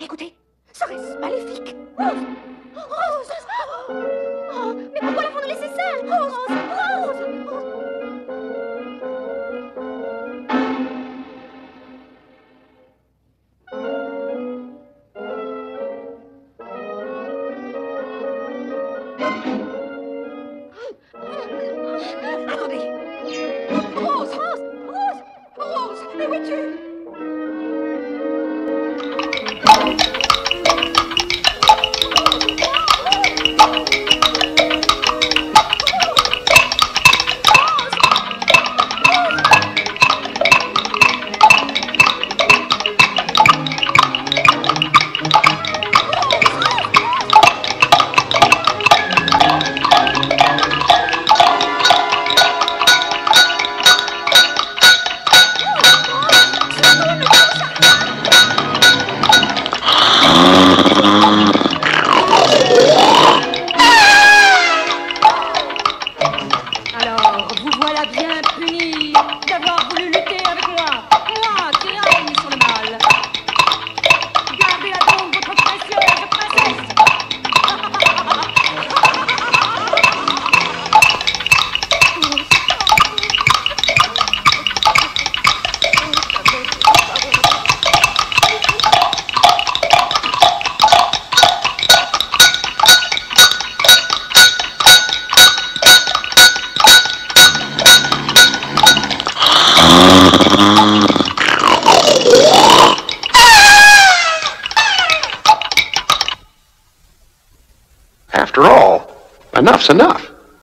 Rose Rose Oh, Mais pourquoi l'avons-nous laissé seule Rose Rose Rose. Attendez. Rose Rose Rose Rose. Mais où es-tu? Thank you. After all, enough's enough.